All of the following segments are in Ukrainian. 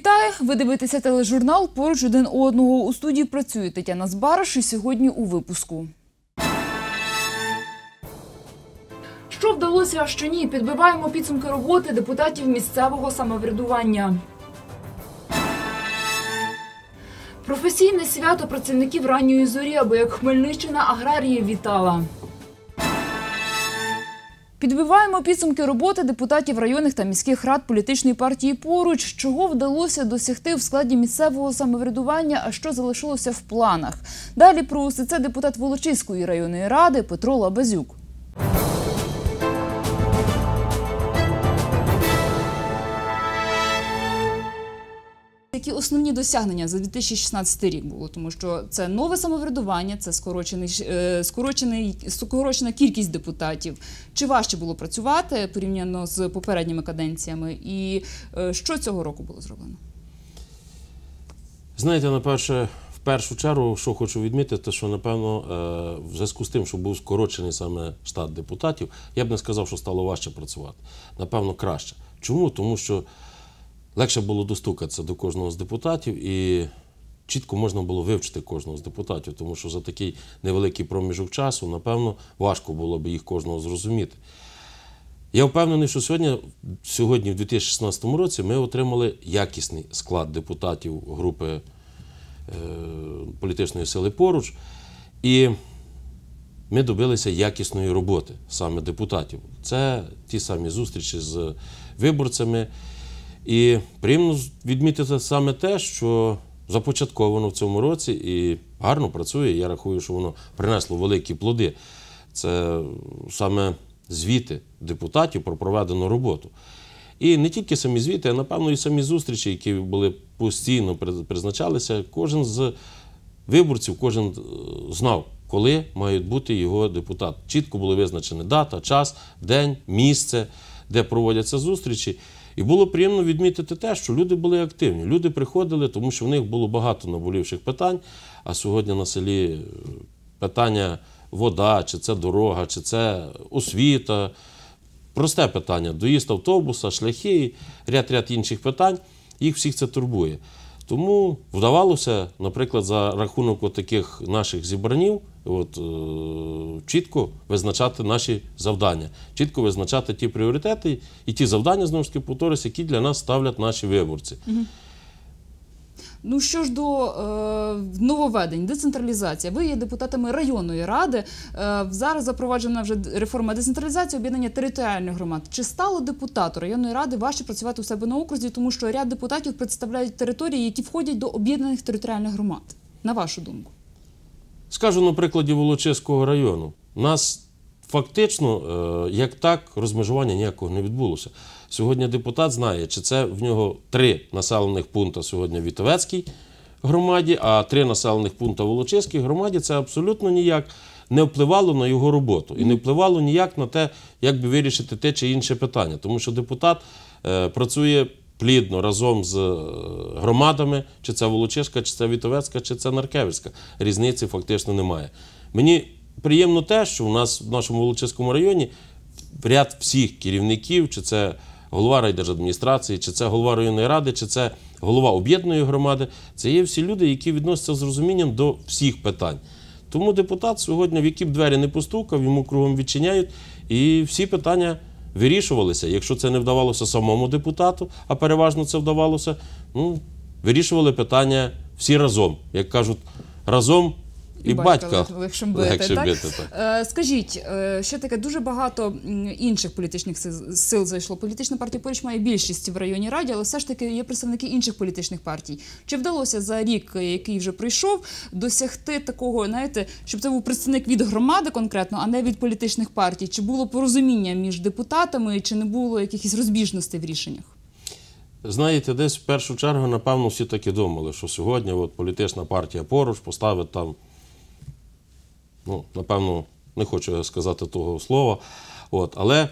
Вітаю! Ви дивитеся тележурнал поруч один одного. У студії працює Тетяна Збараш і сьогодні у випуску. Що вдалося, а що ні? Підбиваємо підсумки роботи депутатів місцевого самоврядування. Професійне свято працівників ранньої зорі, або як Хмельниччина аграріїв вітала. Підбиваємо підсумки роботи депутатів районних та міських рад політичної партії поруч, чого вдалося досягти в складі місцевого самоврядування, а що залишилося в планах. Далі про усе це депутат Волочиської районної ради Петро Лабазюк. Які основні досягнення за 2016 рік було, тому що це нове самоврядування, це е, скорочений скорочена кількість депутатів. Чи важче було працювати порівняно з попередніми каденціями? І е, що цього року було зроблено? Знаєте, на перше, в першу чергу, що хочу відмітити, що напевно, е, в зв'язку з тим, що був скорочений саме штат депутатів, я б не сказав, що стало важче працювати. Напевно, краще. Чому? Тому що легше було достукатися до кожного з депутатів і чітко можна було вивчити кожного з депутатів, тому що за такий невеликий проміжок часу, напевно, важко було б їх кожного зрозуміти. Я впевнений, що сьогодні, сьогодні, в 2016 році, ми отримали якісний склад депутатів групи е, політичної сили поруч, і ми добилися якісної роботи саме депутатів. Це ті самі зустрічі з виборцями. І приємно відмітити саме те, що започатковано в цьому році і гарно працює. Я рахую, що воно принесло великі плоди. Це саме звіти депутатів про проведену роботу. І не тільки самі звіти, а напевно і самі зустрічі, які були постійно призначалися. Кожен з виборців, кожен е, знав, коли мають бути його депутат. Чітко були визначені дата, час, день, місце, де проводяться зустрічі. І було приємно відмітити те, що люди були активні. Люди приходили, тому що в них було багато наболівших питань. А сьогодні на селі е, питання вода, чи це дорога, чи це освіта. Просте питання: доїзд автобуса, шляхи, ряд-ряд інших питань. Їх всіх це турбує. Тому вдавалося, наприклад, за рахунок таких наших зібранів, от, е, чітко визначати наші завдання, чітко визначати ті пріоритети і ті завдання, знову ж таки, повторюсь, які для нас ставлять наші виборці. Ну що ж до е, нововведень, децентралізація. Ви є депутатами районної ради. Е, зараз запроваджена вже реформа децентралізації, об'єднання територіальних громад. Чи стало депутату районної ради важче працювати у себе на окрузі, тому що ряд депутатів представляють території, які входять до об'єднаних територіальних громад? На вашу думку? Скажу на прикладі Волочиського району. У нас фактично, е, як так, розмежування ніякого не відбулося. Сьогодні депутат знає, чи це в нього три населених пункти сьогодні в Вітовецькій громаді, а три населених пункти в Волочиській громаді це абсолютно ніяк не впливало на його роботу і не впливало ніяк на те, як би вирішити те чи інше питання. Тому що депутат е, працює плідно разом з е, громадами, чи це Волочиська, чи це Вітовецька, чи це Наркевицька. Різниці фактично немає. Мені приємно те, що у нас в нашому Волочиському районі ряд всіх керівників, чи це голова райдержадміністрації, чи це голова районної ради, чи це голова об'єднаної громади. Це є всі люди, які відносяться з розумінням до всіх питань. Тому депутат сьогодні, в які б двері не постукав, йому кругом відчиняють, і всі питання вирішувалися. Якщо це не вдавалося самому депутату, а переважно це вдавалося, ну, вирішували питання всі разом. Як кажуть, разом і, батька, легше бити. легше так? бити так. Е, Скажіть, е, ще таке дуже багато інших політичних сил, зайшло. Політична партія поруч має більшість в районній раді, але все ж таки є представники інших політичних партій. Чи вдалося за рік, який вже пройшов, досягти такого, знаєте, щоб це був представник від громади конкретно, а не від політичних партій? Чи було порозуміння між депутатами, чи не було якихось розбіжностей в рішеннях? Знаєте, десь в першу чергу, напевно, всі таки думали, що сьогодні от, політична партія поруч поставить там, ну, напевно, не хочу сказати того слова. От, але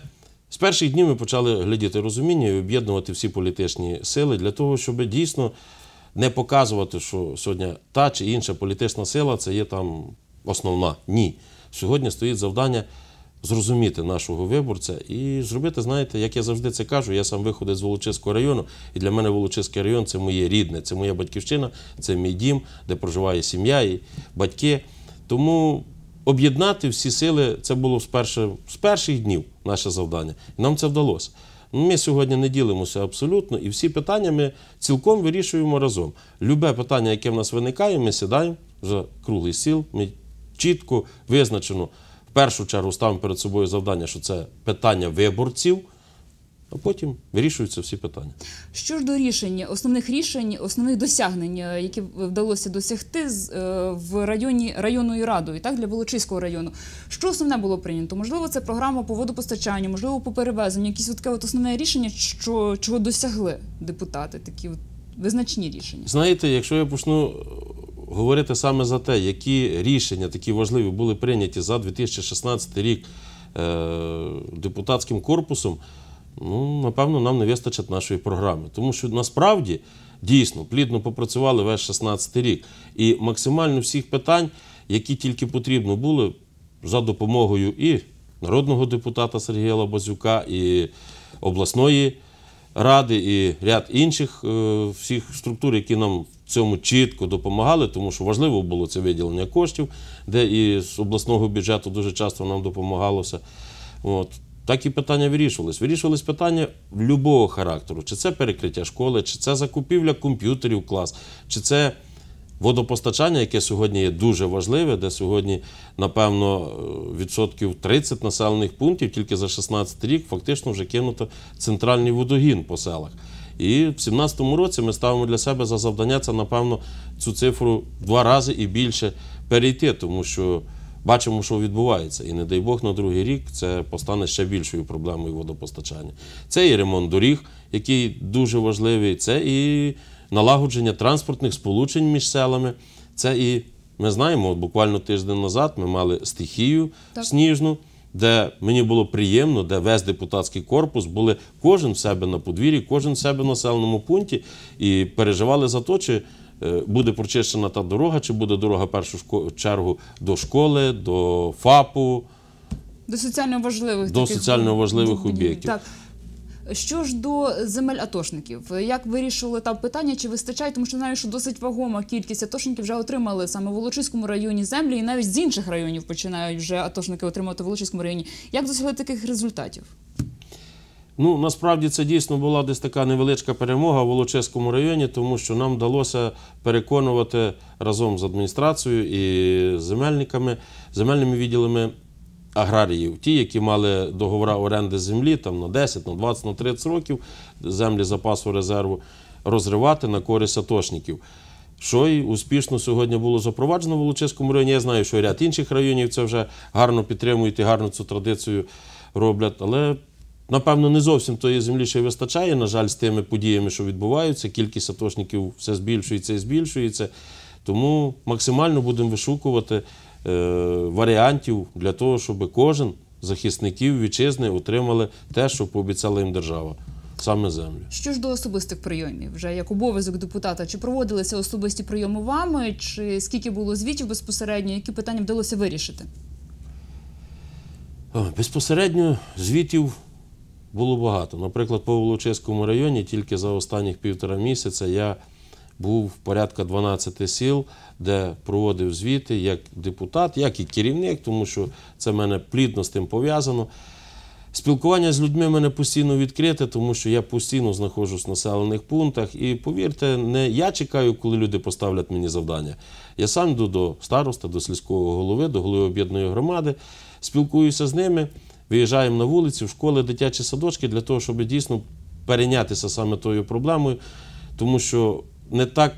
з перших днів ми почали глядіти розуміння і об'єднувати всі політичні сили для того, щоб дійсно не показувати, що сьогодні та чи інша політична сила це є там основна. Ні. Сьогодні стоїть завдання зрозуміти нашого виборця і зробити, знаєте, як я завжди це кажу, я сам виходив з Волочиського району, і для мене Волочиський район це моє рідне, це моя батьківщина, це мій дім, де проживає сім'я і батьки. Тому об'єднати всі сили це було з, перших, з перших днів наше завдання. І нам це вдалося. Ми сьогодні не ділимося абсолютно, і всі питання ми цілком вирішуємо разом. Любе питання, яке в нас виникає, ми сідаємо вже круглий сіл. ми чітко визначено в першу чергу ставимо перед собою завдання, що це питання виборців, а потім вирішуються всі питання. Що ж до рішень, основних рішень, основних досягнень, е, які вдалося досягти е, в районі районною радою, так для Волочиського району. Що основне було прийнято? Можливо, це програма по водопостачанню, можливо, по перевезенню. Якісь таке от основне рішення, що чого досягли депутати, такі от визначні рішення. Знаєте, якщо я почну е, говорити саме за те, які рішення такі важливі були прийняті за 2016 рік е, депутатським корпусом, ну, напевно, нам не вистачить нашої програми. Тому що насправді дійсно плідно попрацювали весь 16 рік. І максимально всіх питань, які тільки потрібно було, за допомогою і народного депутата Сергія Лабазюка, і обласної ради і ряд інших е, всіх структур, які нам в цьому чітко допомагали, тому що важливо було це виділення коштів, де і з обласного бюджету дуже часто нам допомагалося. От. Так і питання вирішувались. Вирішувались питання любого характеру: чи це перекриття школи, чи це закупівля комп'ютерів клас, чи це водопостачання, яке сьогодні є дуже важливе, де сьогодні, напевно, відсотків 30 населених пунктів тільки за 16 рік фактично вже кинуто центральний водогін по селах. І в 2017 році ми ставимо для себе за завдання це, напевно, цю цифру в два рази і більше перейти, тому що бачимо, що відбувається. І не дай Бог на другий рік це постане ще більшою проблемою водопостачання. Це і ремонт доріг, який дуже важливий, це і налагодження транспортних сполучень між селами. Це і ми знаємо, от буквально тиждень назад ми мали стихію Так. сніжну, де мені було приємно, де весь депутатський корпус були кожен в себе на подвір'ї, кожен в себе в населеному пункті і переживали за те, чи буде прочищена та дорога, чи буде дорога в першу чергу до школи, до ФАПу. До соціально важливих До таких соціально важливих об'єктів. Так. Що ж до земель атошників, як вирішили там питання, чи вистачає, тому що знаю, що досить вагома кількість атошників вже отримали саме в Волочиському районі землі, і навіть з інших районів починають вже атошники отримувати в Волочиському районі. Як досягли таких результатів? Ну, насправді це дійсно була десь така невеличка перемога в Волочиському районі, тому що нам вдалося переконувати разом з адміністрацією і земельниками, земельними відділами аграріїв, ті, які мали договори оренди землі там, на 10, на 20, на 30 років, землі запасу резерву, розривати на користь атошників. Що і успішно сьогодні було запроваджено в Волочиському районі. Я знаю, що ряд інших районів це вже гарно підтримують і гарно цю традицію роблять. Але напевно не зовсім тої землі ще вистачає. На жаль, з тими подіями, що відбуваються, кількість атошників все збільшується і збільшується. Тому максимально будемо вишукувати е, варіантів для того, щоб кожен захисників вітчизни отримали те, що пообіцяла їм держава, саме землю. Що ж до особистих прийомів, вже як обов'язок депутата, чи проводилися особисті прийоми вами, чи скільки було звітів безпосередньо, які питання вдалося вирішити? Безпосередньо звітів було багато. Наприклад, по Волочиському районі тільки за останніх півтора місяця я був порядка 12 сіл, де проводив звіти як депутат, як і керівник, тому що це мене плідно з тим пов'язано. Спілкування з людьми мене постійно відкрите, тому що я постійно знаходжусь в населених пунктах. І повірте, не я чекаю, коли люди поставлять мені завдання. Я сам йду до староста, до сільського голови, до голови об'єднаної громади, спілкуюся з ними, виїжджаємо на вулицю, в школи, дитячі садочки для того, щоб дійсно перейнятися саме тою проблемою, тому що не так.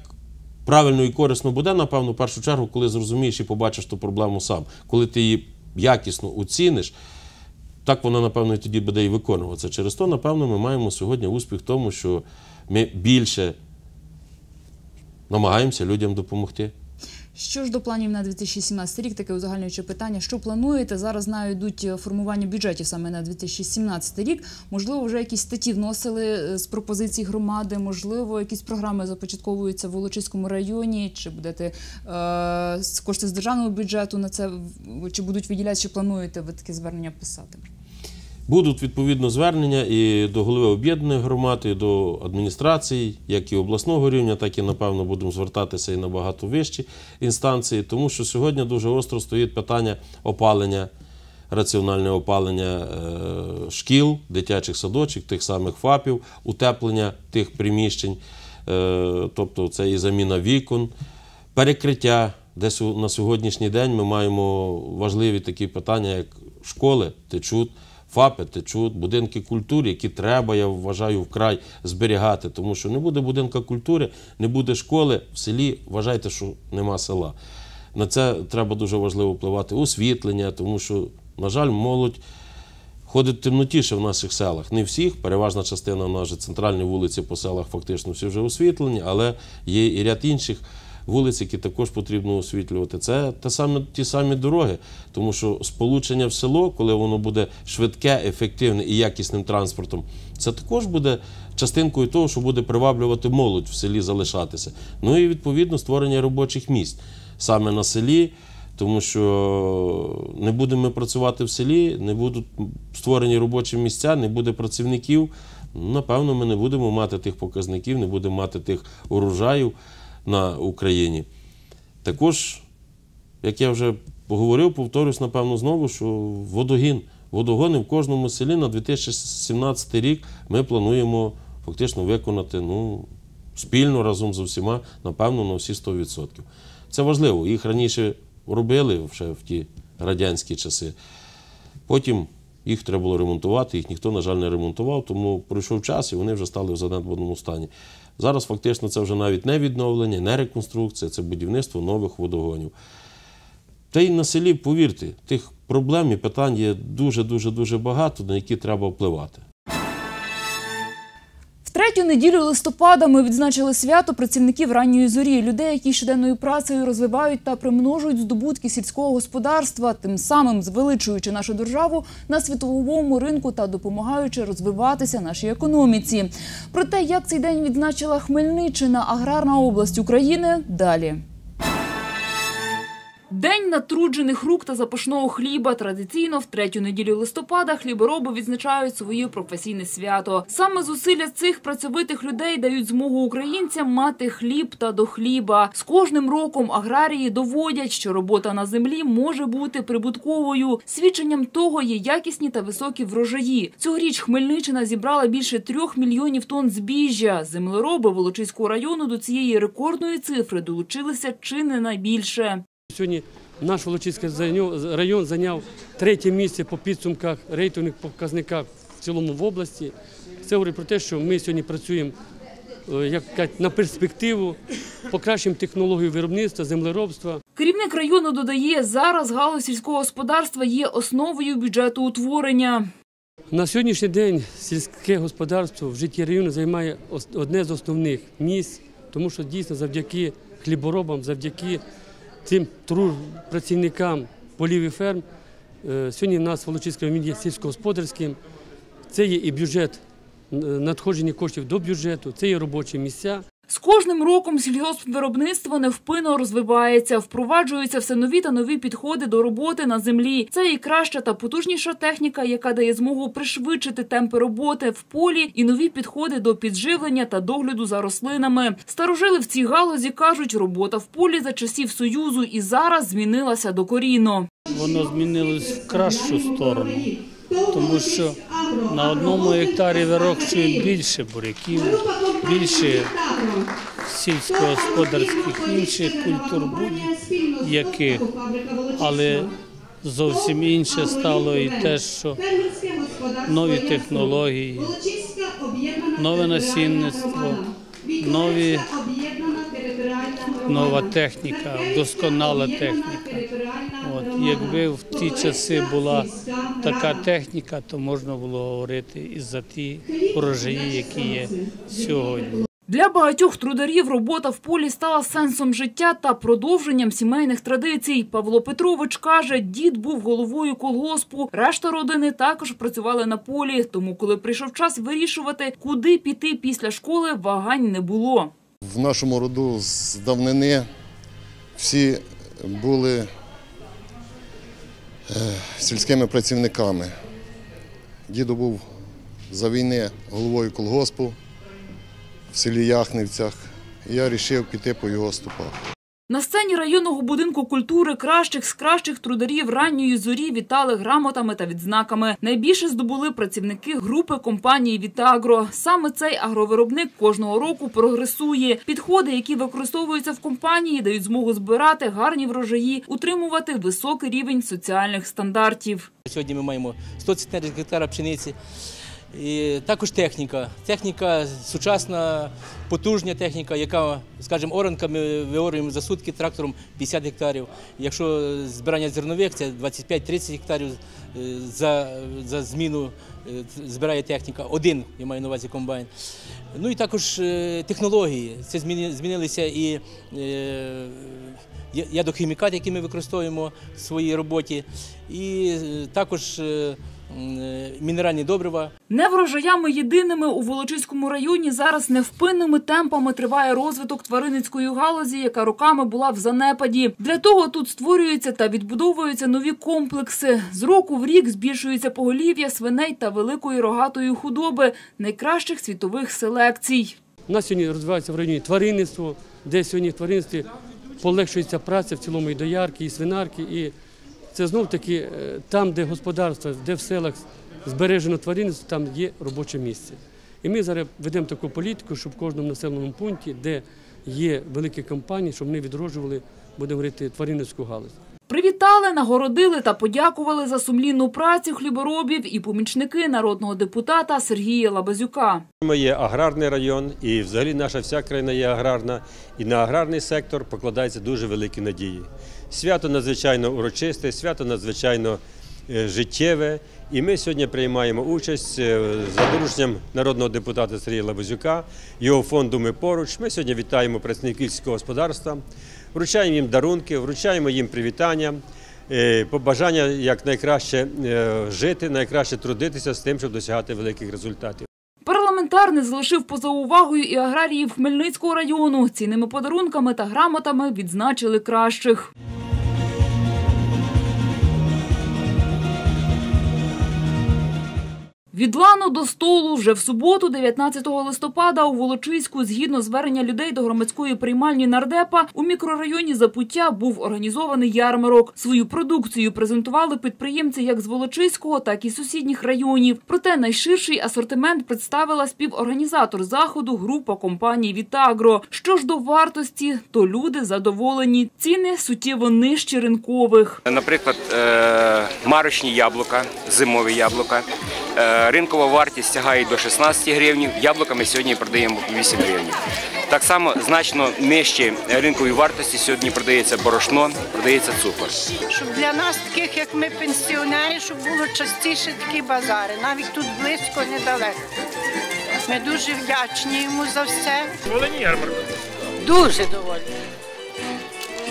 Правильно і корисно буде, напевно, в першу чергу, коли зрозумієш і побачиш ту проблему сам. Коли ти її якісно оціниш, так вона, напевно, і тоді буде і виконуватися. Через то, напевно, ми маємо сьогодні успіх в тому, що ми більше намагаємося людям допомогти. Що ж до планів на 2017 рік, таке узагальнююче питання. Що плануєте? Зараз знаю, йдуть е, формування бюджетів саме на 2017 рік. Можливо, вже якісь статті вносили е, з пропозицій громади, можливо, якісь програми започатковуються в Волочиському районі, чи будете е, кошти з державного бюджету на це чи будуть виділятися, чи плануєте ви таке звернення писати? Будуть відповідно звернення і до голови об'єднаної громади, і до адміністрації, як і обласного рівня, так і напевно будемо звертатися і на багато вищі інстанції, тому що сьогодні дуже остро стоїть питання опалення, раціональне опалення е, шкіл, дитячих садочок, тих самих ФАПів, утеплення тих приміщень, е, тобто це і заміна вікон, перекриття. Десь на сьогоднішній день ми маємо важливі такі питання, як школи течуть, ФАПи течуть, будинки культури, які треба, я вважаю, вкрай зберігати, тому що не буде будинка культури, не буде школи в селі. Вважайте, що нема села. На це треба дуже важливо впливати освітлення, тому що, на жаль, молодь ходить в темноті ще в наших селах. Не всіх, переважна частина в нас же центральні вулиці по селах фактично всі вже освітлені, але є і ряд інших вулиць, які також потрібно освітлювати. Це те саме, ті самі дороги, тому що сполучення в село, коли воно буде швидке, ефективне і якісним транспортом, це також буде частинкою того, що буде приваблювати молодь в селі залишатися. Ну і відповідно створення робочих місць саме на селі. Тому що не будемо працювати в селі, не будуть створені робочі місця, не буде працівників. Напевно, ми не будемо мати тих показників, не будемо мати тих урожаїв на Україні. Також, як я вже поговорив, повторюсь, напевно, знову, що водогін. Водогони в кожному селі на 2017 рік ми плануємо фактично виконати ну, спільно разом з усіма, напевно, на всі 100%. Це важливо. Їх раніше робили ще в ті радянські часи. Потім їх треба було ремонтувати, їх ніхто, на жаль, не ремонтував, тому пройшов час і вони вже стали в занедбаному стані. Зараз фактично це вже навіть не відновлення, не реконструкція, це будівництво нових водогонів. Та й на селі, повірте, тих проблем і питань є дуже-дуже дуже багато, на які треба впливати. Третю неділю листопада ми відзначили свято працівників ранньої зорі, людей, які щоденною працею розвивають та примножують здобутки сільського господарства, тим самим звеличуючи нашу державу на світовому ринку та допомагаючи розвиватися нашій економіці. Про те, як цей день відзначила Хмельниччина, аграрна область України, далі. День натруджених рук та запашного хліба. Традиційно в третю неділю листопада хлібороби відзначають своє професійне свято. Саме зусилля цих працьовитих людей дають змогу українцям мати хліб та до хліба. З кожним роком аграрії доводять, що робота на землі може бути прибутковою. Свідченням того є якісні та високі врожаї. Цьогоріч Хмельниччина зібрала більше трьох мільйонів тонн збіжжя. Землероби Волочиського району до цієї рекордної цифри долучилися чи не найбільше. Сьогодні наш Волочиський район зайняв третє місце по підсумках рейтингових показниках в цілому в області. Це говорить про те, що ми сьогодні працюємо е, як на перспективу, покращуємо технологію виробництва, землеробства. Керівник району додає, зараз галузь сільського господарства є основою бюджету утворення. На сьогоднішній день сільське господарство в житті району займає одне з основних місць, тому що дійсно завдяки хліборобам, завдяки тим працівникам полів і ферм, е, сьогодні в нас в район міні сільськогосподарським. Це є і бюджет, е, надходження коштів до бюджету, це є робочі місця. З кожним роком сільгоспвиробництво невпинно розвивається, впроваджуються все нові та нові підходи до роботи на землі. Це і краща та потужніша техніка, яка дає змогу пришвидшити темпи роботи в полі, і нові підходи до підживлення та догляду за рослинами. Старожили в цій галузі кажуть, робота в полі за часів союзу і зараз змінилася докорінно. воно змінилось в кращу сторону, тому що на одному гектарі вирощують більше буряків, більше сільськогосподарських інших культур будь-яких, але зовсім інше стало і те, що нові технології, нове насінництво, нові, нова техніка, досконала техніка. От, якби в ті часи була така техніка, то можна було говорити і за ті урожаї, які є сьогодні. Для багатьох трударів робота в полі стала сенсом життя та продовженням сімейних традицій. Павло Петрович каже, дід був головою колгоспу, решта родини також працювали на полі. Тому, коли прийшов час вирішувати, куди піти після школи, вагань не було. В нашому роду з давнини всі були сільськими працівниками. Дідо був за війни головою колгоспу в селі Яхнівцях. І я вирішив піти по його стопах. На сцені районного будинку культури кращих з кращих трударів ранньої зорі вітали грамотами та відзнаками. Найбільше здобули працівники групи компанії Вітагро. Саме цей агровиробник кожного року прогресує. Підходи, які використовуються в компанії, дають змогу збирати гарні врожаї, утримувати високий рівень соціальних стандартів. Сьогодні ми маємо 100 центнерів гектара пшениці. І також техніка. Техніка сучасна, потужня техніка, яка, скажімо, оранками виорюємо за сутки трактором 50 гектарів. Якщо збирання зернових, це 25-30 гектарів е, за, за зміну е, збирає техніка. Один, я маю на увазі комбайн. Ну і також е, технології. Це змінилися і я- ядохімікати, які ми використовуємо в своїй роботі, і також мінеральні добрива. Не врожаями єдиними у Волочиському районі зараз невпинними темпами триває розвиток тваринницької галузі, яка роками була в занепаді. Для того тут створюються та відбудовуються нові комплекси. З року в рік збільшується поголів'я свиней та великої рогатої худоби найкращих світових селекцій. У нас сьогодні розвивається в районі тваринництво, де сьогодні в тваринництві полегшується праця в цілому і доярки, і свинарки. І це знов таки е, там, де господарство, де в селах збережено тваринництво, там є робоче місце. І ми зараз ведемо таку політику, щоб в кожному населеному пункті, де є великі компанії, щоб вони відроджували, будемо говорити, тваринницьку галузь. Привітали, нагородили та подякували за сумлінну працю хліборобів і помічники народного депутата Сергія Лабазюка. Ми є аграрний район, і взагалі наша вся країна є аграрна. І на аграрний сектор покладаються дуже великі надії. Свято надзвичайно урочисте, свято надзвичайно е, життєве. І ми сьогодні приймаємо участь е, за дорученням народного депутата Сергія Лабазюка, його фонду Ми поруч. Ми сьогодні вітаємо працівників сільського господарства, вручаємо їм дарунки, вручаємо їм привітання. е, Побажання як найкраще е, жити, найкраще трудитися з тим, щоб досягати великих результатів. Парламентар не залишив поза увагою і аграріїв Хмельницького району. Цінними подарунками та грамотами відзначили кращих. Від лану до столу вже в суботу, 19 листопада, у Волочиську, згідно звернення людей до громадської приймальні нардепа, у мікрорайоні Запуття був організований ярмарок. Свою продукцію презентували підприємці як з Волочиського, так і сусідніх районів. Проте найширший асортимент представила співорганізатор заходу група компаній Вітагро. Що ж до вартості, то люди задоволені. Ціни суттєво нижчі ринкових. Наприклад, е, марочні яблука, зимові яблука. Е, Ринкова вартість сягає до 16 гривень. Яблука ми сьогодні продаємо 8 гривень. Так само значно нижче ринкової вартості сьогодні продається борошно, продається цукор. щоб для нас, таких як ми, пенсіонери, щоб було частіше такі базари, навіть тут близько, недалеко. Ми дуже вдячні йому за все. Волині ярмарку. Дуже доволі.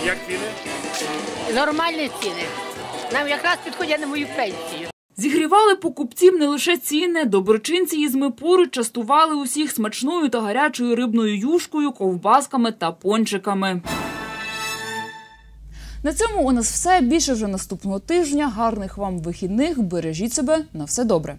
Як ціни? Нормальні ціни. Нам якраз підходять на мою пенсію. Зігрівали покупців не лише ціни. Доброчинці із ми поруч частували усіх смачною та гарячою рибною юшкою, ковбасками та пончиками. На цьому у нас все. Більше вже наступного тижня. Гарних вам вихідних. Бережіть себе на все добре.